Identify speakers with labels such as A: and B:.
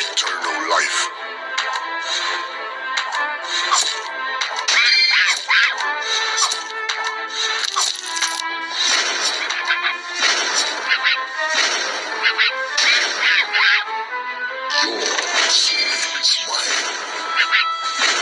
A: eternal life. Your soul is mine.